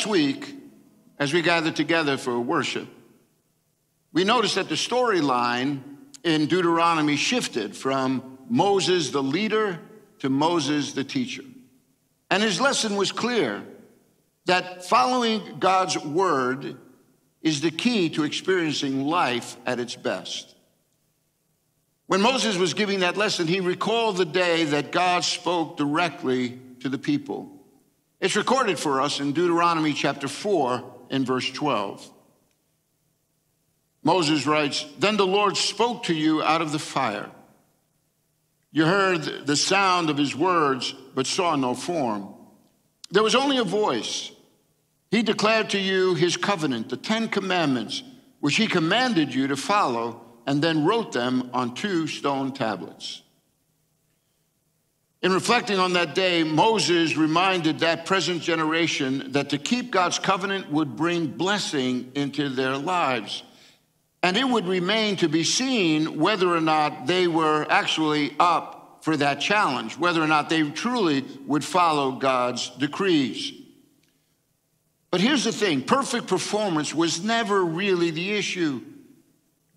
Last week, as we gathered together for worship, we noticed that the storyline in Deuteronomy shifted from Moses the leader to Moses the teacher. And his lesson was clear that following God's word is the key to experiencing life at its best. When Moses was giving that lesson, he recalled the day that God spoke directly to the people. It's recorded for us in Deuteronomy chapter 4 and verse 12. Moses writes, Then the Lord spoke to you out of the fire. You heard the sound of his words, but saw no form. There was only a voice. He declared to you his covenant, the Ten Commandments, which he commanded you to follow, and then wrote them on two stone tablets. In reflecting on that day, Moses reminded that present generation that to keep God's covenant would bring blessing into their lives. And it would remain to be seen whether or not they were actually up for that challenge, whether or not they truly would follow God's decrees. But here's the thing perfect performance was never really the issue.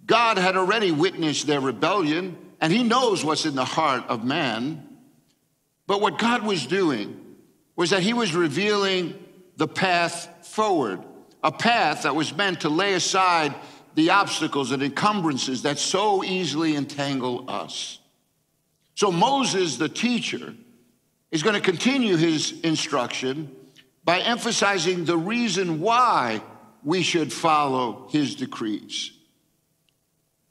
God had already witnessed their rebellion, and He knows what's in the heart of man. But what God was doing was that He was revealing the path forward, a path that was meant to lay aside the obstacles and encumbrances that so easily entangle us. So Moses, the teacher, is going to continue his instruction by emphasizing the reason why we should follow his decrees.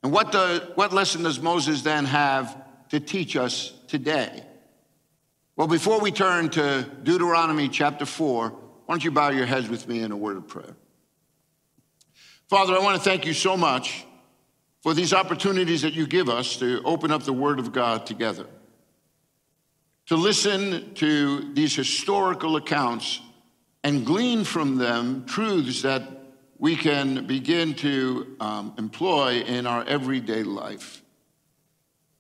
And what, the, what lesson does Moses then have to teach us today? Well, before we turn to Deuteronomy chapter 4, why don't you bow your heads with me in a word of prayer? Father, I want to thank you so much for these opportunities that you give us to open up the Word of God together, to listen to these historical accounts and glean from them truths that we can begin to um, employ in our everyday life.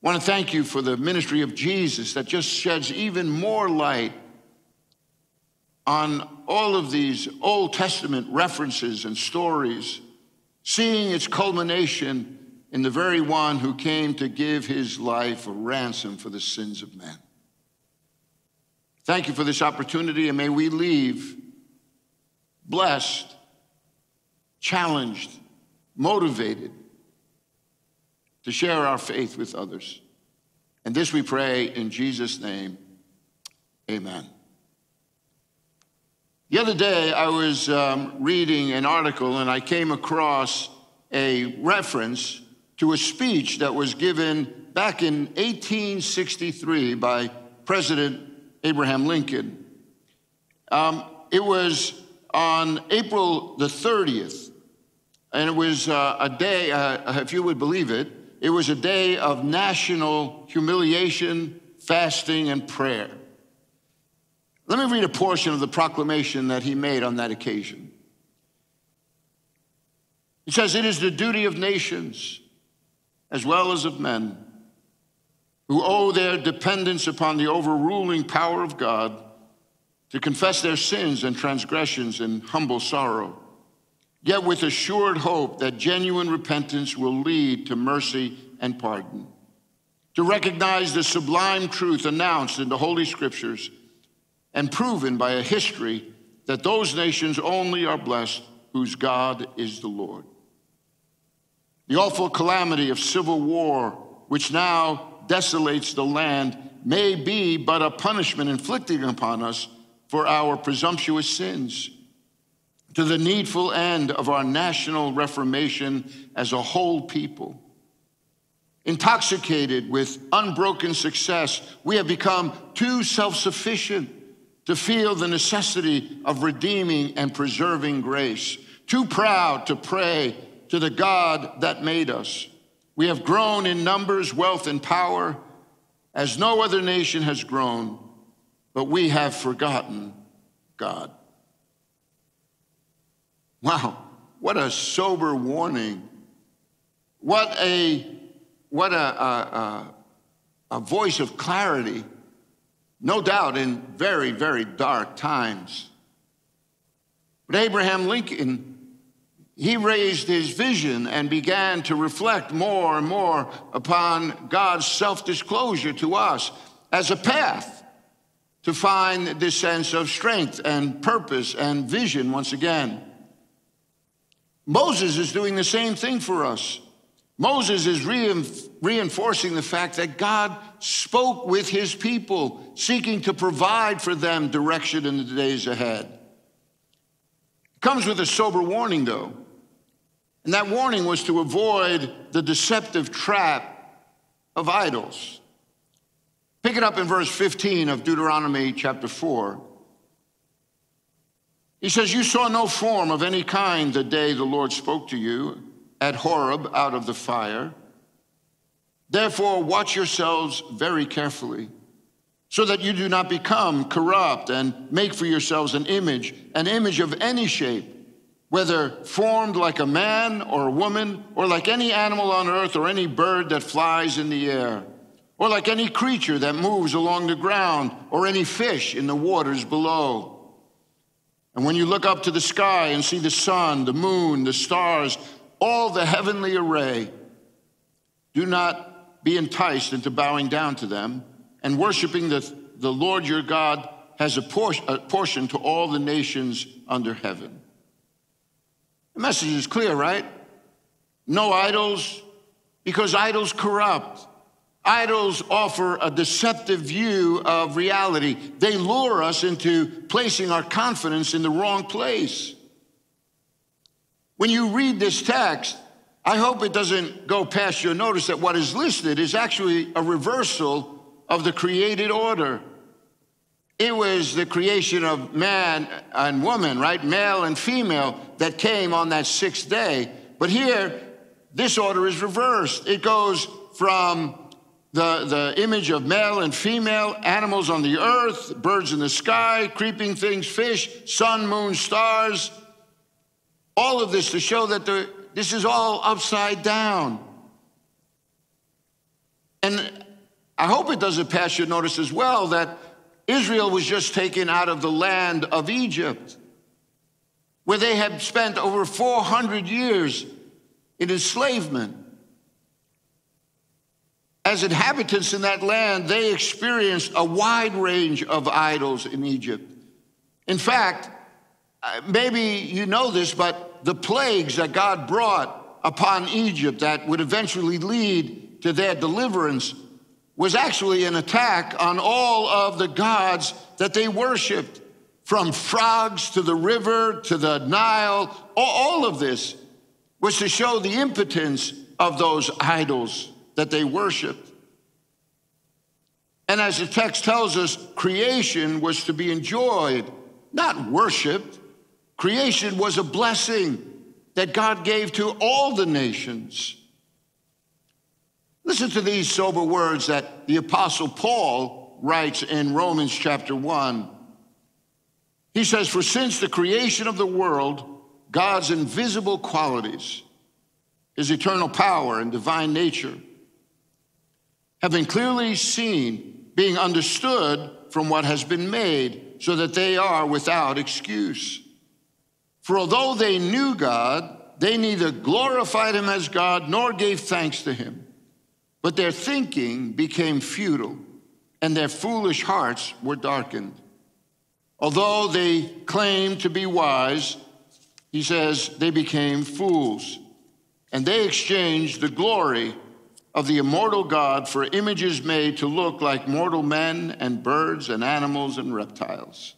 I want to thank you for the ministry of Jesus that just sheds even more light on all of these Old Testament references and stories, seeing its culmination in the very one who came to give his life a ransom for the sins of men. Thank you for this opportunity, and may we leave blessed, challenged, motivated to share our faith with others. And this we pray in Jesus' name. Amen. The other day, I was um, reading an article and I came across a reference to a speech that was given back in 1863 by President Abraham Lincoln. Um, it was on April the 30th, and it was uh, a day, uh, if you would believe it, it was a day of national humiliation, fasting, and prayer. Let me read a portion of the proclamation that he made on that occasion. He says, It is the duty of nations, as well as of men, who owe their dependence upon the overruling power of God to confess their sins and transgressions in humble sorrow, yet with assured hope that genuine repentance will lead to mercy and pardon. To recognize the sublime truth announced in the Holy Scriptures and proven by a history that those nations only are blessed whose God is the Lord. The awful calamity of civil war, which now desolates the land, may be but a punishment inflicted upon us for our presumptuous sins, to the needful end of our national reformation as a whole people. intoxicated with unbroken success. We have become too self sufficient to feel the necessity of redeeming and preserving grace, too proud to pray to the God that made us. We have grown in numbers, wealth, and power as no other nation has grown, but we have forgotten God. Wow, what a sober warning. What a, what a, a, a, a voice of clarity, no doubt in very, very dark times. But Abraham Lincoln he raised his vision and began to reflect more and more upon God's self disclosure to us as a path to find this sense of strength and purpose and vision once again. Moses is doing the same thing for us. Moses is reinforcing the fact that God spoke with his people, seeking to provide for them direction in the days ahead. It Comes with a sober warning, though. And that warning was to avoid the deceptive trap of idols. Pick it up in verse 15 of Deuteronomy chapter 4. He says, You saw no form of any kind the day the Lord spoke to you at Horeb out of the fire. Therefore, watch yourselves very carefully so that you do not become corrupt and make for yourselves an image, an image of any shape, whether formed like a man or a woman, or like any animal on earth or any bird that flies in the air, or like any creature that moves along the ground, or any fish in the waters below. And when you look up to the sky and see the sun, the moon, the stars, all the heavenly array, do not be enticed into bowing down to them and worshiping the, the Lord your God has a a portion to all the nations under heaven. The message is clear, right? No idols, because idols corrupt. Idols offer a deceptive view of reality. They lure us into placing our confidence in the wrong place. When you read this text, I hope it doesn't go past your notice that what is listed is actually a reversal of the created order. It was the creation of man and woman, right? Male and female that came on that sixth day. But here, this order is reversed. It goes from the, the image of male and female, animals on the earth, birds in the sky, creeping things, fish, sun, moon, stars. All of this to show that the, this is all upside down. And I hope it doesn't pass your notice as well that Israel was just taken out of the land of Egypt, where they had spent over 400 years in enslavement. As inhabitants in that land, they experienced a wide range of idols in Egypt. In fact, uh, maybe you know this, but the plagues that God brought upon Egypt that would eventually lead to their deliverance was actually an attack on all of the gods that they worshiped, from frogs to the river to the Nile. All of this was to show the impotence of those idols that they worshiped. And as the text tells us, creation was to be enjoyed, not worshiped. Creation was a blessing that God gave to all the nations. Listen to these sober words that the Apostle Paul writes in Romans chapter 1. He says, For since the creation of the world, God's invisible qualities, his eternal power and divine nature, have been clearly seen, being understood from what has been made, so that they are without excuse. For although they knew God, they neither glorified him as God nor gave thanks to him but their thinking became futile, and their foolish hearts were darkened. Although they claimed to be wise, he says they became fools, and they exchanged the glory of the immortal God for images made to look like mortal men and birds and animals and reptiles.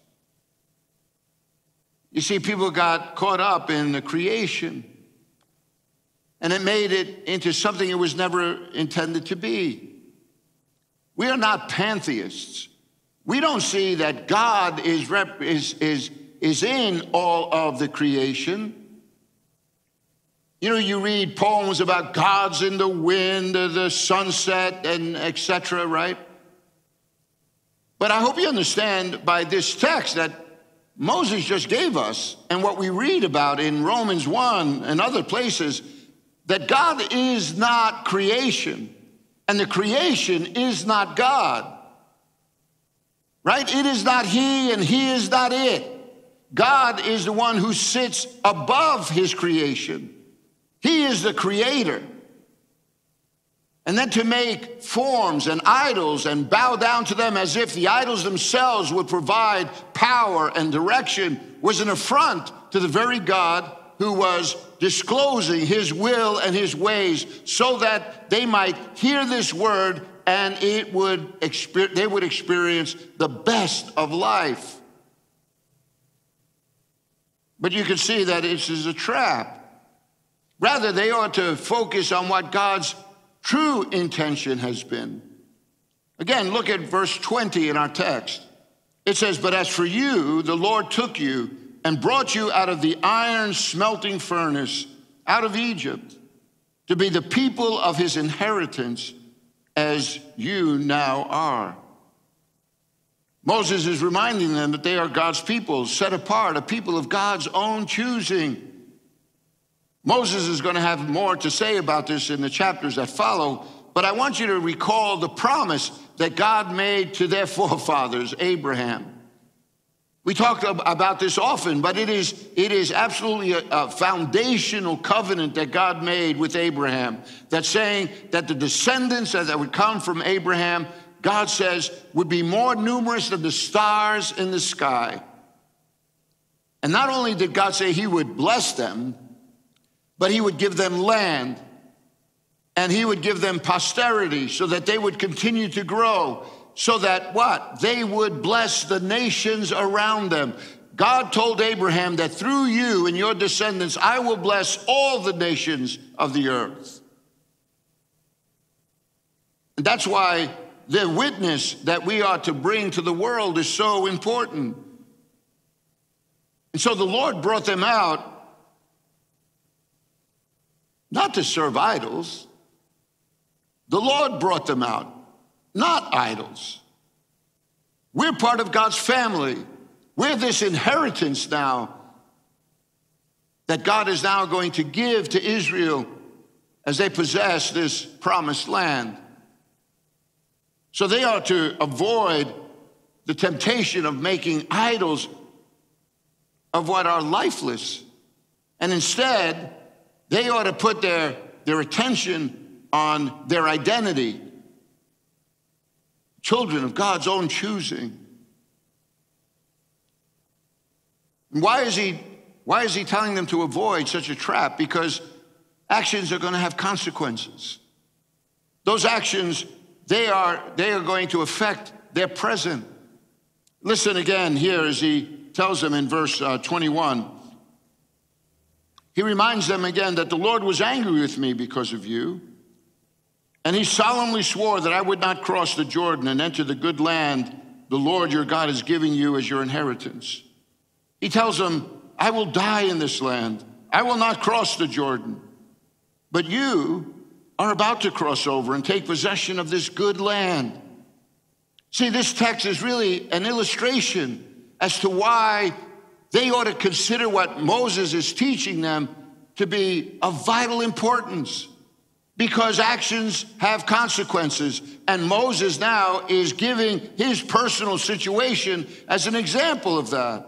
You see, people got caught up in the creation and it made it into something it was never intended to be. We are not pantheists. We don't see that God is, rep- is, is, is in all of the creation. You know, you read poems about gods in the wind, or the sunset, and etc., right? But I hope you understand by this text that Moses just gave us, and what we read about in Romans 1 and other places, that God is not creation, and the creation is not God. Right? It is not He, and He is not it. God is the one who sits above His creation, He is the creator. And then to make forms and idols and bow down to them as if the idols themselves would provide power and direction was an affront to the very God who was disclosing his will and his ways so that they might hear this word and it would they would experience the best of life. But you can see that this is a trap. Rather, they ought to focus on what God's true intention has been. Again, look at verse 20 in our text. It says, But as for you, the Lord took you and brought you out of the iron smelting furnace, out of Egypt, to be the people of his inheritance, as you now are. Moses is reminding them that they are God's people, set apart, a people of God's own choosing. Moses is going to have more to say about this in the chapters that follow, but I want you to recall the promise that God made to their forefathers, Abraham. We talked about this often, but it is, it is absolutely a, a, foundational covenant that God made with Abraham. That's saying that the descendants that would come from Abraham, God says, would be more numerous than the stars in the sky. And not only did God say he would bless them, but he would give them land and he would give them posterity so that they would continue to grow so that what? They would bless the nations around them. God told abraham that through you and your descendants i will bless all the nations of the earth. And that's why the witness that we are to bring to the world is so important. And so the lord brought them out not to serve idols. The Lord brought them out, not idols. We're part of God's family. We're this inheritance now that God is now going to give to Israel as they possess this promised land. So they are to avoid the temptation of making idols of what are lifeless and instead they ought to put their, their attention on their identity. Children of God's own choosing. And why is he why is he telling them to avoid such a trap? Because actions are going to have consequences. Those actions, they are, they are going to affect their present. Listen again here as he tells them in verse uh, 21 he reminds them again that the Lord was angry with me because of you. And he solemnly swore that I would not cross the Jordan and enter the good land the Lord your God is giving you as your inheritance. He tells them, I will die in this land. I will not cross the Jordan. But you are about to cross over and take possession of this good land. See, this text is really an illustration as to why they ought to consider what Moses is teaching them to be of vital importance because actions have consequences. And Moses now is giving his personal situation as an example of that.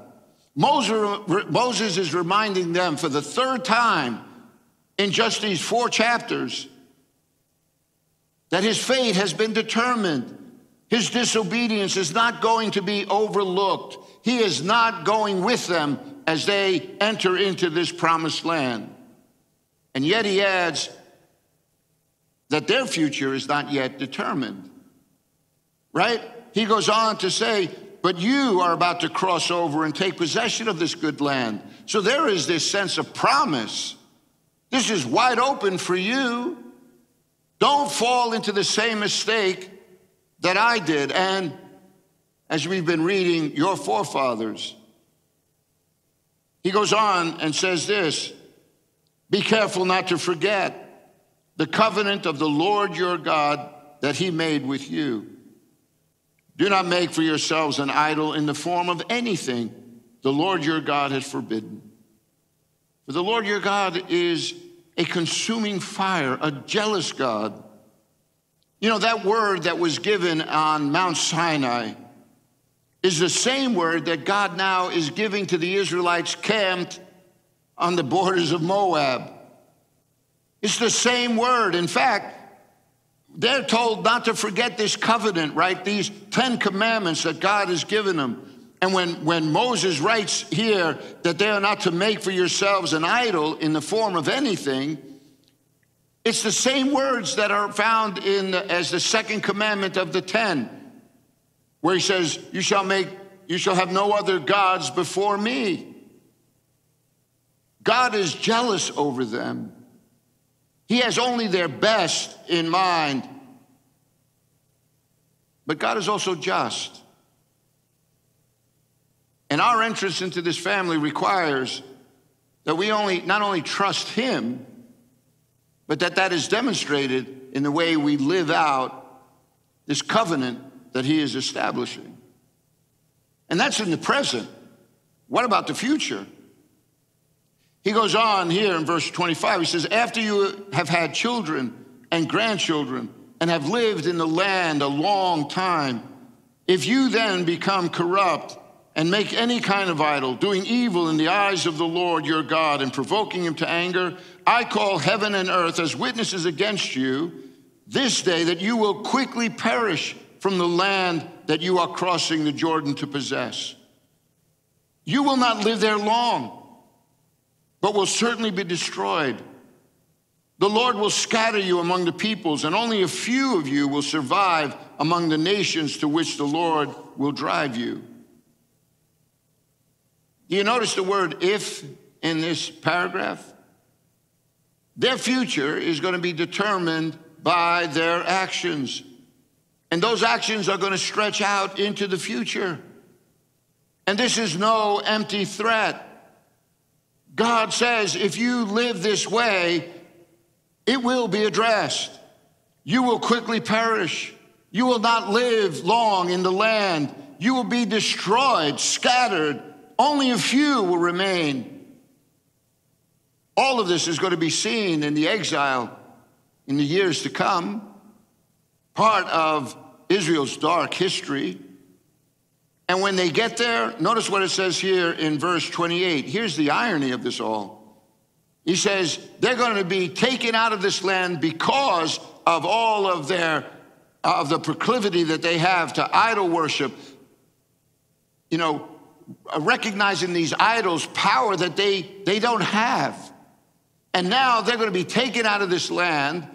Moses is reminding them for the third time in just these four chapters that his fate has been determined. His disobedience is not going to be overlooked. He is not going with them as they enter into this promised land. And yet he adds that their future is not yet determined. Right? He goes on to say, but you are about to cross over and take possession of this good land. So there is this sense of promise This is wide open for you. Don't fall into the same mistake that I did. And as we've been reading, your forefathers. He goes on and says this Be careful not to forget the covenant of the Lord your God that he made with you. Do not make for yourselves an idol in the form of anything the Lord your God has forbidden. For the Lord your God is a consuming fire, a jealous God. You know, that word that was given on Mount Sinai is the same word that God now is giving to the Israelites camped on the borders of Moab. It's the same word. In fact, they're told not to forget this covenant, right? These 10 commandments that God has given them. And when, when Moses writes here that they are not to make for yourselves an idol in the form of anything, it's the same words that are found in the, as the second commandment of the 10 where he says, You shall make, you shall have no other gods before me. God is jealous over them. He has only their best in mind. But God is also just. And our entrance into this family requires that we only not only trust him, but that that is demonstrated in the way we live out this covenant that he is establishing. And that's in the present. What about the future? He goes on here in verse 25. He says, After you have had children and grandchildren and have lived in the land a long time, if you then become corrupt and make any kind of idol, doing evil in the eyes of the Lord your God and provoking him to anger, I call heaven and earth as witnesses against you this day that you will quickly perish from the land that you are crossing the Jordan to possess. You will not live there long, but will certainly be destroyed. The Lord will scatter you among the peoples, and only a few of you will survive among the nations to which the Lord will drive you. Do you notice the word if in this paragraph? Their future is going to be determined by their actions. And those actions are going to stretch out into the future. And this is no empty threat. God says if you live this way, it will be addressed. You will quickly perish. You will not live long in the land. You will be destroyed, scattered. Only a few will remain. All of this is going to be seen in the exile in the years to come part of Israel's dark history. And when they get there, notice what it says here in verse 28. Here's the irony of this all. He says they're going to be taken out of this land because of all of their of the proclivity that they have to idol worship. You know, recognizing these idols power that they they don't have. And now they're going to be taken out of this land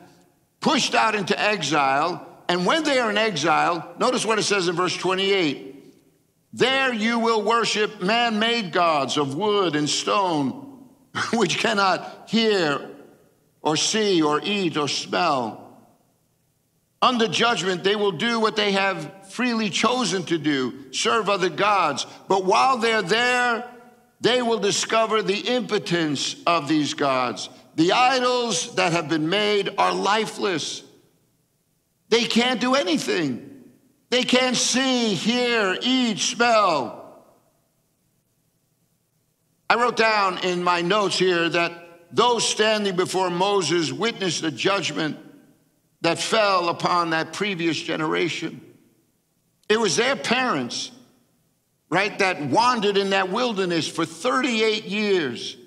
pushed out into exile. And when they are in exile, notice what it says in verse 28 there you will worship man made gods of wood and stone, which cannot hear or see or eat or smell. Under judgment, they will do what they have freely chosen to do serve other gods. But while they're there, they will discover the impotence of these gods. The idols that have been made are lifeless. They can't do anything. They can't see, hear, eat, smell. I wrote down in my notes here that those standing before Moses witnessed the judgment that fell upon that previous generation. It was their parents, right, that wandered in that wilderness for 38 years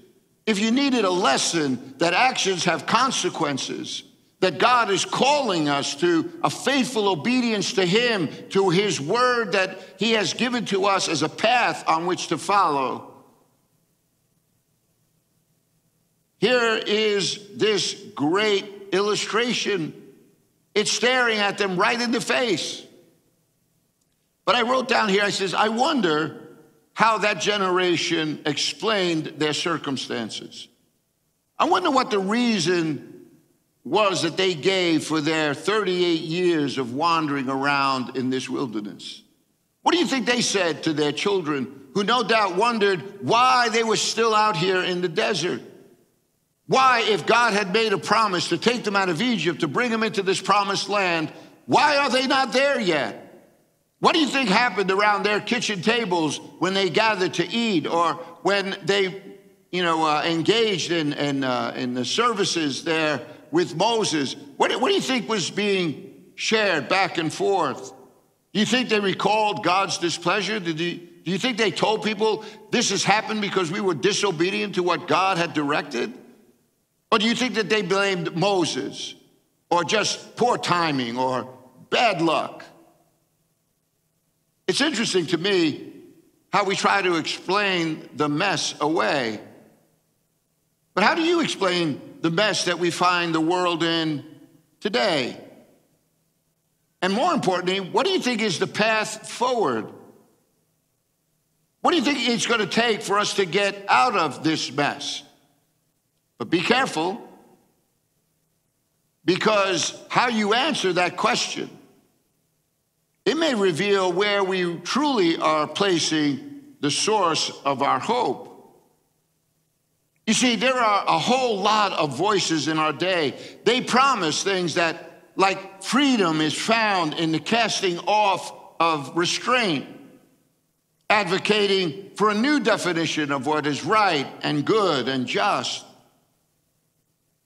if you needed a lesson that actions have consequences, that God is calling us to a faithful obedience to Him, to His word that He has given to us as a path on which to follow. Here is this great illustration. It's staring at them right in the face. But I wrote down here, I says, I wonder how that generation explained their circumstances. I wonder what the reason was that they gave for their 38 years of wandering around in this wilderness. What do you think they said to their children who no doubt wondered why they were still out here in the desert? Why, if God had made a promise to take them out of Egypt, to bring them into this promised land, why are they not there yet? What do you think happened around their kitchen tables when they gathered to eat or when they, you know, uh, engaged in, in, uh, in the services there with Moses? What, what do you think was being shared back and forth? Do you think they recalled God's displeasure? Did do you think they told people this has happened because we were disobedient to what God had directed? Or do you think that they blamed Moses or just poor timing or bad luck? It's interesting to me how we try to explain the mess away. But how do you explain the mess that we find the world in today? And more importantly, what do you think is the path forward? What do you think it's going to take for us to get out of this mess? But be careful, because how you answer that question, it may reveal where we truly are placing the source of our hope. You see, there are a whole lot of voices in our day. They promise things that, like freedom, is found in the casting off of restraint, advocating for a new definition of what is right and good and just.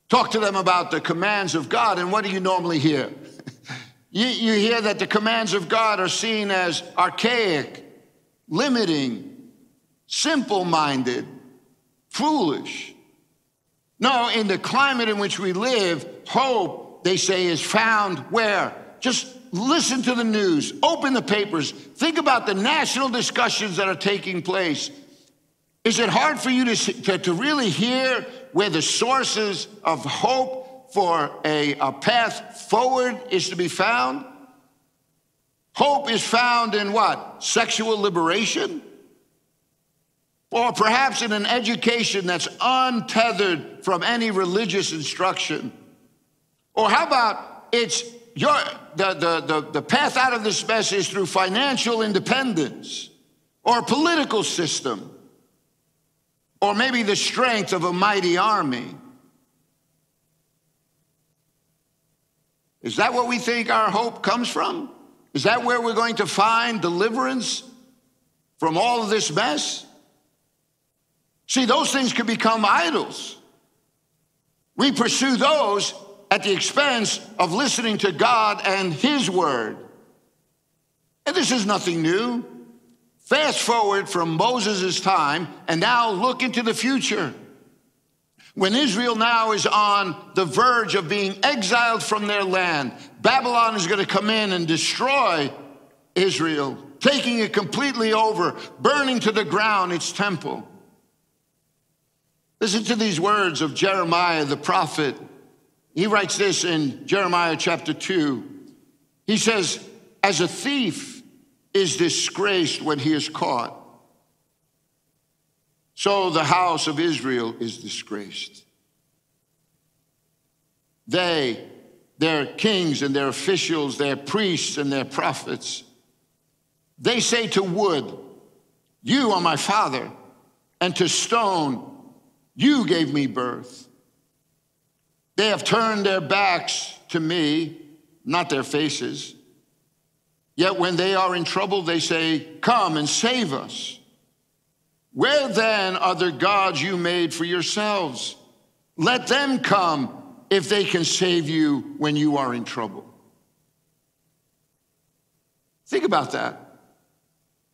Talk to them about the commands of God, and what do you normally hear? You, you hear that the commands of God are seen as archaic, limiting, simple minded foolish. No, in the climate in which we live, hope, they say, is found where? Just listen to the news, open the papers, think about the national discussions that are taking place. Is it hard for you to, to, to really hear where the sources of hope for a, a path forward is to be found? Hope is found in what? Sexual liberation? Or perhaps in an education that's untethered from any religious instruction. Or how about it's your, the, the, the, the path out of this mess is through financial independence or a political system or maybe the strength of a mighty army. Is that what we think our hope comes from? Is that where we're going to find deliverance from all of this mess? See, those things can become idols. We pursue those at the expense of listening to God and His Word. And this is nothing new. Fast forward from Moses' time and now look into the future. When Israel now is on the verge of being exiled from their land, Babylon is going to come in and destroy Israel, taking it completely over, burning to the ground its temple. Listen to these words of Jeremiah the prophet. He writes this in Jeremiah chapter 2. He says, As a thief is disgraced when he is caught, so the house of Israel is disgraced. They, their kings and their officials, their priests and their prophets, they say to wood, You are my father, and to stone, you gave me birth. They have turned their backs to me, not their faces. Yet when they are in trouble, they say, Come and save us. Where then are the gods you made for yourselves? Let them come if they can save you when you are in trouble. Think about that.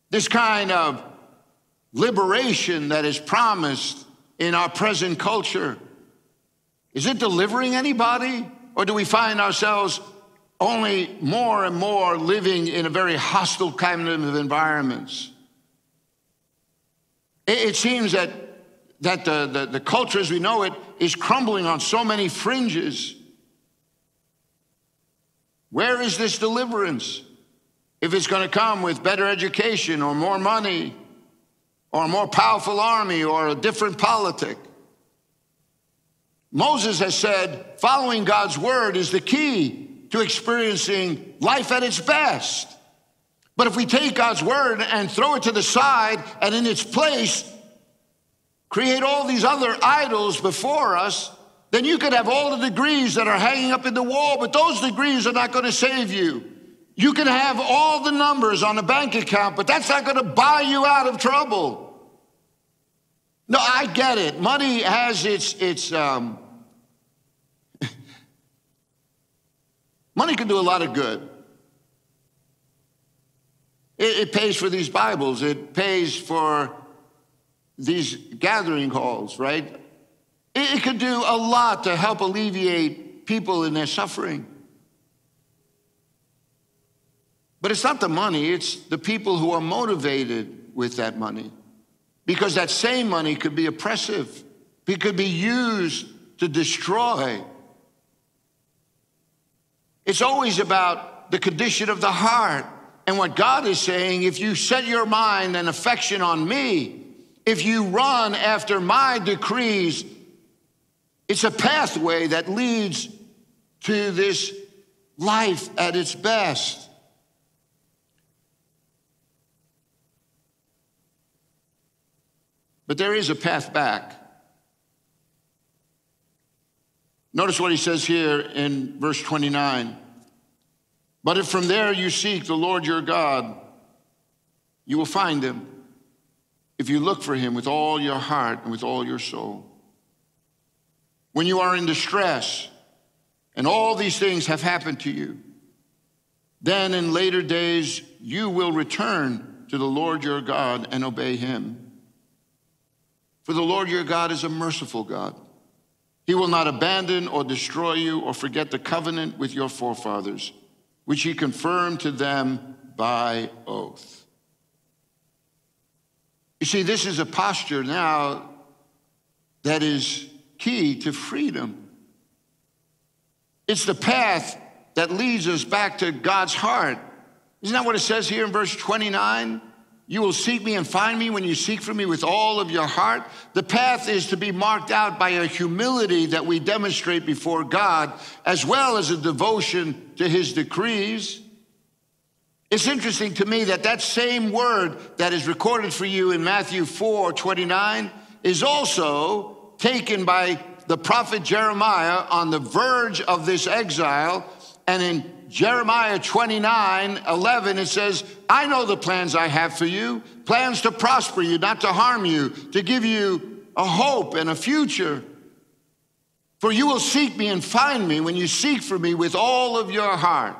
This kind of liberation that is promised in our present culture? Is it delivering anybody? Or do we find ourselves only more and more living in a very hostile kind of environments? It, seems that, that the, the, the culture as we know it is crumbling on so many fringes. Where is this deliverance? If it's going to come with better education or more money or a more powerful army or a different politic. Moses has said following God's word is the key to experiencing life at its best. But if we take God's word and throw it to the side and in its place create all these other idols before us, then you could have all the degrees that are hanging up in the wall, but those degrees are not going to save you. You can have all the numbers on a bank account, but that's not going to buy you out of trouble. No, I get it. Money has its its um, money can do a lot of good. It, it pays for these Bibles. It pays for these gathering halls, right? It, it could do a lot to help alleviate people in their suffering. But it's not the money, it's the people who are motivated with that money. Because that same money could be oppressive, it could be used to destroy. It's always about the condition of the heart. And what God is saying, if you set your mind and affection on me, if you run after my decrees, it's a pathway that leads to this life at its best. But there is a path back. Notice what he says here in verse 29. But if from there you seek the Lord your God, you will find him if you look for him with all your heart and with all your soul. When you are in distress and all these things have happened to you, then in later days you will return to the Lord your God and obey him. For the Lord your God is a merciful God. He will not abandon or destroy you or forget the covenant with your forefathers, which he confirmed to them by oath. You see, this is a posture now that is key to freedom. It's the path that leads us back to God's heart. Isn't that what it says here in verse 29? You will seek me and find me when you seek for me with all of your heart. The path is to be marked out by a humility that we demonstrate before God, as well as a devotion to his decrees. It's interesting to me that that same word that is recorded for you in Matthew 4 29 is also taken by the prophet Jeremiah on the verge of this exile. And in Jeremiah 29 11, it says, I know the plans I have for you plans to prosper you, not to harm you, to give you a hope and a future. For you will seek me and find me when you seek for me with all of your heart.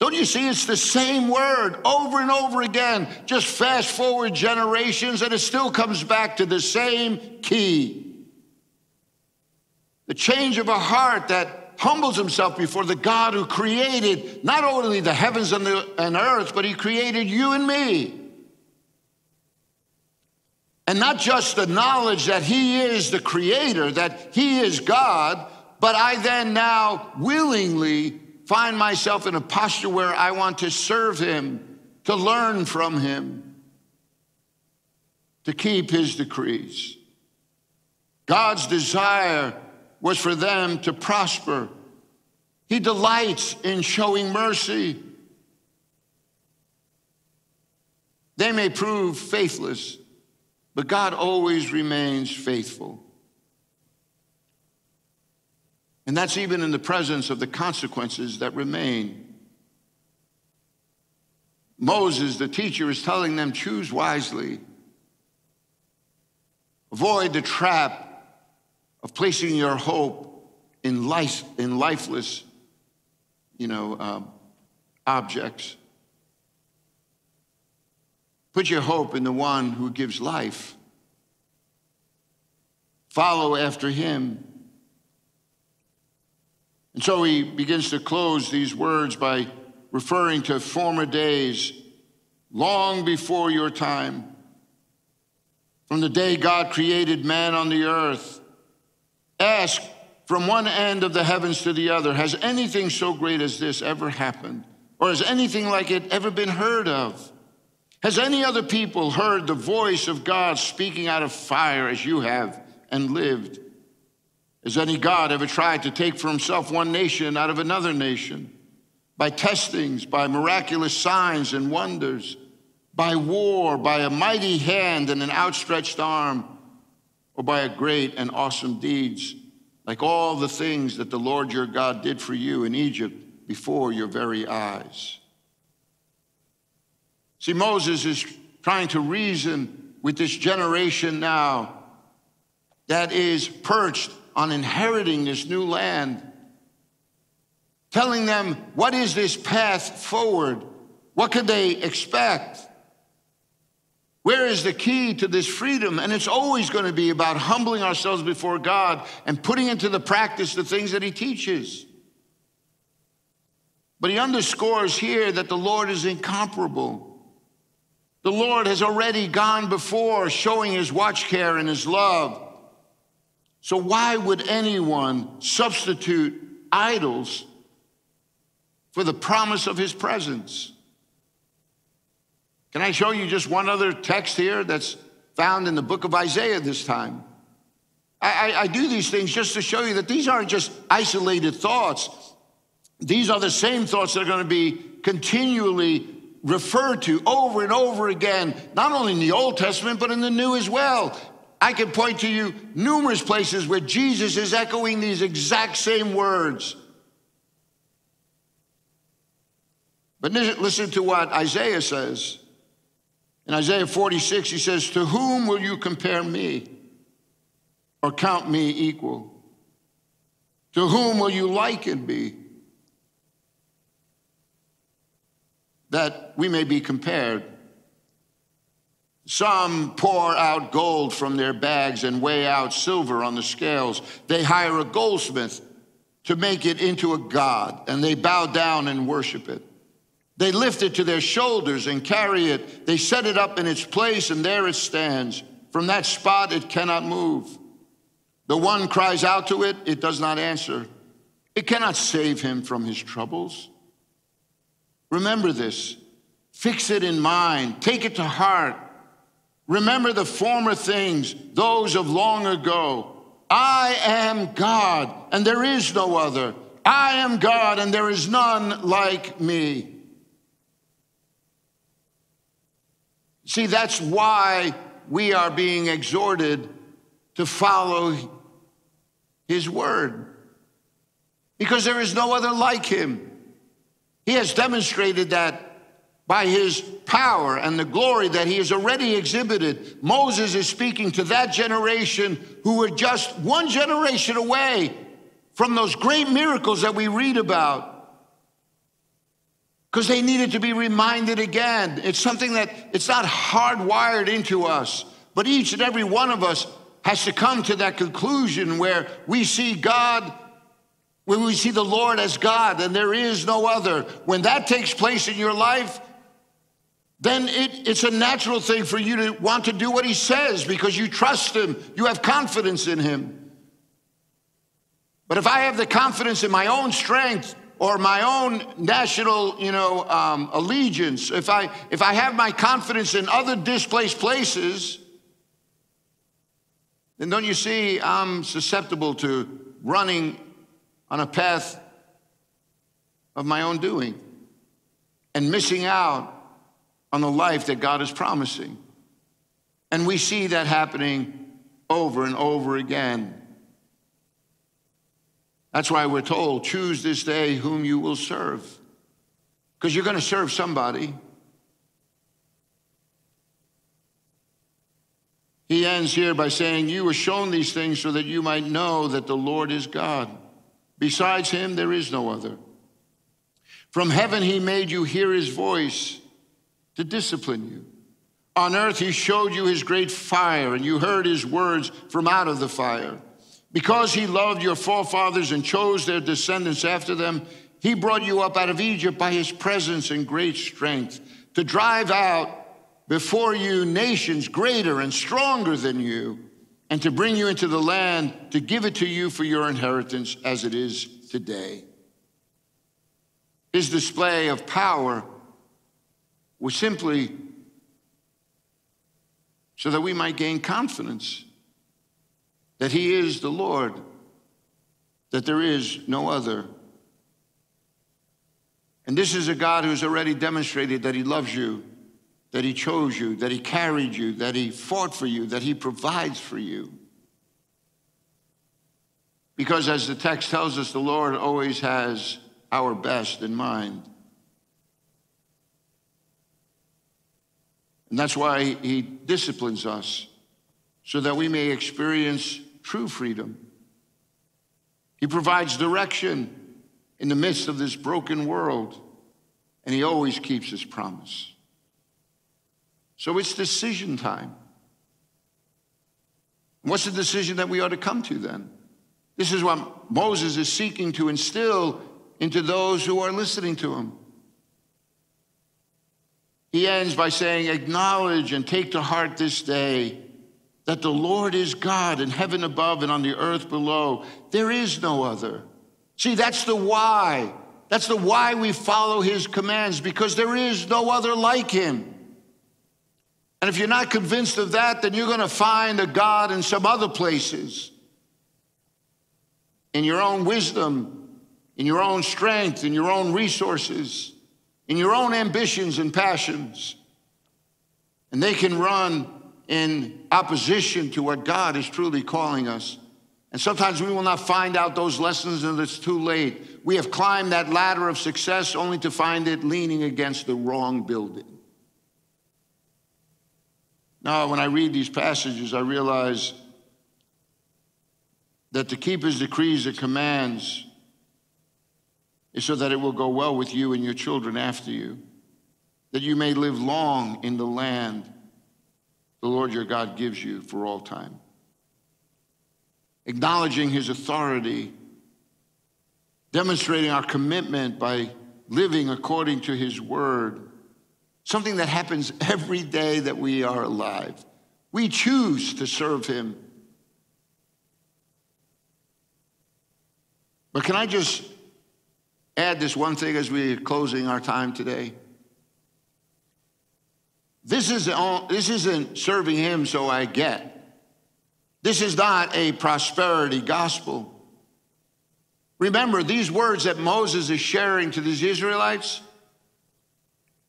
Don't you see? It's the same word over and over again. Just fast forward generations, and it still comes back to the same key. The change of a heart that humbles himself before the God who created not only the heavens and the and earth, but he created you and me. And not just the knowledge that he is the creator, that he is God, but I then now willingly find myself in a posture where I want to serve him, to learn from him, to keep his decrees. God's desire was for them to prosper. He delights in showing mercy. They may prove faithless, but God always remains faithful. And that's even in the presence of the consequences that remain. Moses, the teacher, is telling them choose wisely, avoid the trap of placing your hope in, life, in lifeless, you know, um, objects. Put your hope in the one who gives life. Follow after him. And so he begins to close these words by referring to former days, long before your time. From the day God created man on the earth, Ask from one end of the heavens to the other Has anything so great as this ever happened? Or has anything like it ever been heard of? Has any other people heard the voice of God speaking out of fire as you have and lived? Has any God ever tried to take for himself one nation out of another nation? By testings, by miraculous signs and wonders, by war, by a mighty hand and an outstretched arm, or by a great and awesome deeds, like all the things that the Lord your God did for you in Egypt before your very eyes. See, Moses is trying to reason with this generation now that is perched on inheriting this new land, telling them what is this path forward? What could they expect? Where is the key to this freedom? And it's always going to be about humbling ourselves before God and putting into the practice the things that He teaches. But He underscores here that the Lord is incomparable. The Lord has already gone before, showing His watch care and His love. So, why would anyone substitute idols for the promise of his presence? Can I show you just one other text here that's found in the book of Isaiah this time? I, I, I do these things just to show you that these aren't just isolated thoughts. These are the same thoughts that are going to be continually referred to over and over again, not only in the Old Testament, but in the New as well. I can point to you numerous places where Jesus is echoing these exact same words. But listen to what Isaiah says. In Isaiah 46, he says, To whom will you compare me or count me equal? To whom will you liken me that we may be compared? Some pour out gold from their bags and weigh out silver on the scales. They hire a goldsmith to make it into a god, and they bow down and worship it. They lift it to their shoulders and carry it. They set it up in its place, and there it stands. From that spot, it cannot move. The one cries out to it, it does not answer. It cannot save him from his troubles. Remember this, fix it in mind, take it to heart. Remember the former things, those of long ago. I am God, and there is no other. I am God, and there is none like me. See, that's why we are being exhorted to follow his word, because there is no other like him. He has demonstrated that by his power and the glory that he has already exhibited. Moses is speaking to that generation who were just one generation away from those great miracles that we read about. Because they needed to be reminded again. It's something that it's not hardwired into us, but each and every one of us has to come to that conclusion where we see God when we see the Lord as God and there is no other, when that takes place in your life, then it, it's a natural thing for you to want to do what he says because you trust him, you have confidence in him. But if I have the confidence in my own strength or my own national, you know, um, allegiance, if I if I have my confidence in other displaced places, then don't you see I'm susceptible to running on a path of my own doing and missing out on the life that God is promising. And we see that happening over and over again. That's why we're told choose this day whom you will serve. Because you're going to serve somebody. He ends here by saying, You were shown these things so that you might know that the Lord is God. Besides him, there is no other. From heaven, he made you hear his voice to discipline you. On earth, he showed you his great fire, and you heard his words from out of the fire. Because he loved your forefathers and chose their descendants after them, he brought you up out of Egypt by his presence and great strength to drive out before you nations greater and stronger than you, and to bring you into the land to give it to you for your inheritance as it is today. His display of power was simply so that we might gain confidence that He is the Lord that there is no other. And this is a God who's already demonstrated that He loves you, that He chose you, that He carried you, that He fought for you, that He provides for you. Because as the text tells us, the Lord always has our best in mind. And that's why He disciplines us, so that we may experience true freedom. He provides direction in the midst of this broken world, and He always keeps His promise. So it's decision time. What's the decision that we ought to come to then? This is what Moses is seeking to instill into those who are listening to him. He ends by saying, Acknowledge and take to heart this day that the Lord is God in heaven above and on the earth below. There is no other. See, that's the why. That's the why we follow his commands, because there is no other like him. And if you're not convinced of that, then you're going to find a God in some other places. In your own wisdom, in your own strength, in your own resources, in your own ambitions and passions. And they can run in opposition to what God is truly calling us. And sometimes we will not find out those lessons until it's too late. We have climbed that ladder of success only to find it leaning against the wrong building. Now, when I read these passages, I realize that to keep his decrees and commands is so that it will go well with you and your children after you, that you may live long in the land the Lord your God gives you for all time acknowledging his authority, demonstrating our commitment by living according to his word, something that happens every day that we are alive. We choose to serve him. But can I just add this one thing as we're closing our time today? This isn't, this isn't serving him so I get. This is not a prosperity gospel. Remember, these words that Moses is sharing to these Israelites,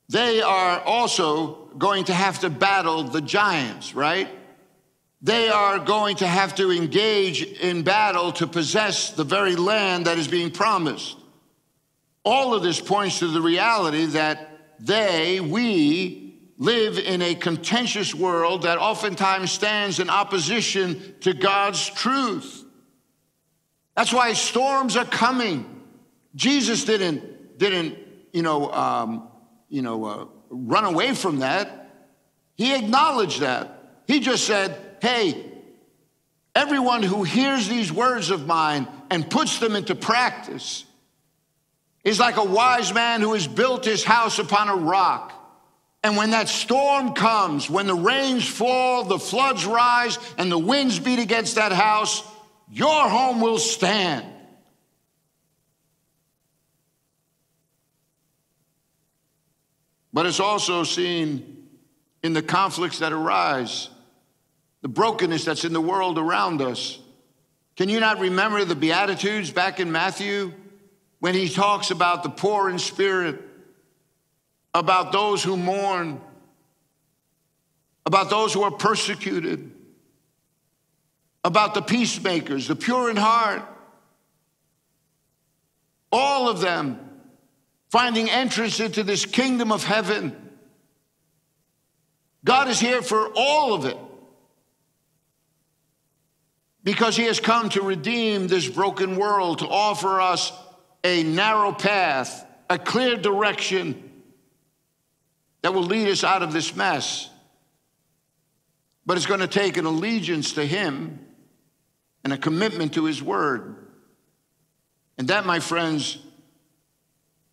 they are also going to have to battle the giants, right? They are going to have to engage in battle to possess the very land that is being promised. All of this points to the reality that they, we, live in a contentious world that oftentimes stands in opposition to God's truth. That's why storms are coming. Jesus didn't, didn't you know, um, you know, uh, run away from that. He acknowledged that. He just said, hey, everyone who hears these words of mine and puts them into practice is like a wise man who has built his house upon a rock. And when that storm comes, when the rains fall, the floods rise, and the winds beat against that house, your home will stand. But it's also seen in the conflicts that arise, the brokenness that's in the world around us. Can you not remember the Beatitudes back in Matthew when he talks about the poor in spirit? About those who mourn, about those who are persecuted, about the peacemakers, the pure in heart. All of them finding entrance into this kingdom of heaven. God is here for all of it because he has come to redeem this broken world, to offer us a narrow path, a clear direction, that will lead us out of this mess. But it's going to take an allegiance to Him and a commitment to His Word. And that, my friends,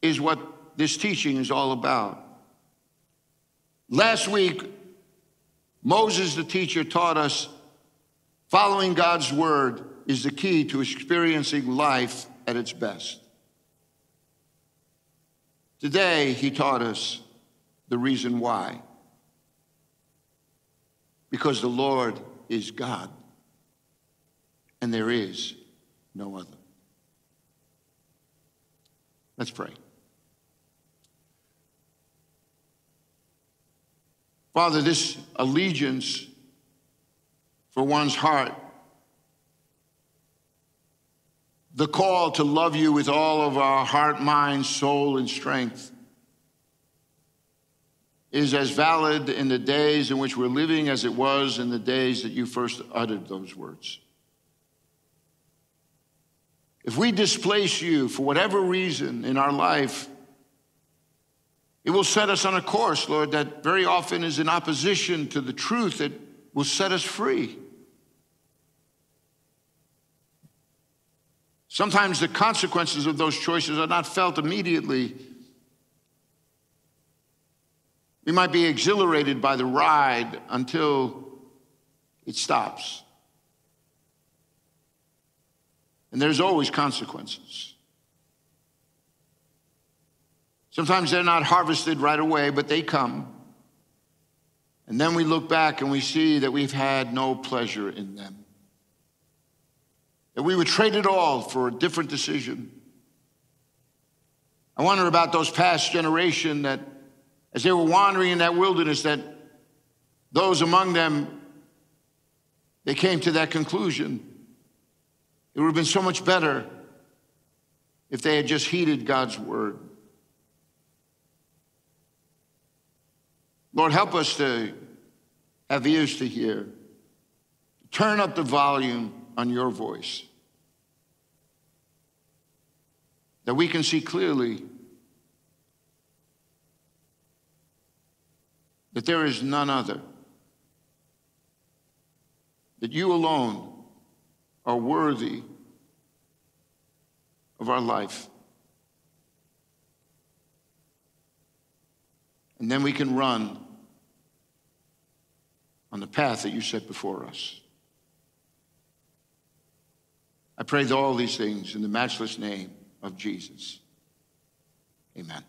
is what this teaching is all about. Last week, Moses, the teacher, taught us following God's Word is the key to experiencing life at its best. Today, he taught us the reason why. Because the Lord is God, and there is no other. Let's pray. Father, this allegiance for one's heart, the call to love you with all of our heart, mind, soul, and strength is as valid in the days in which we're living as it was in the days that you first uttered those words. If we displace you for whatever reason in our life, it will set us on a course, Lord, that very often is in opposition to the truth that will set us free. Sometimes the consequences of those choices are not felt immediately. We might be exhilarated by the ride until it stops. And there's always consequences. Sometimes they're not harvested right away, but they come. And then we look back and we see that we've had no pleasure in them. That we would trade it all for a different decision. I wonder about those past generation that, as they were wandering in that wilderness, that those among them, they came to that conclusion it would have been so much better if they had just heeded God's word. Lord, help us to have ears to hear. Turn up the volume on your voice. That we can see clearly that there is none other. That you alone are worthy of our life. And then we can run on the path that you set before us. I pray all these things in the matchless name of Jesus. Amen.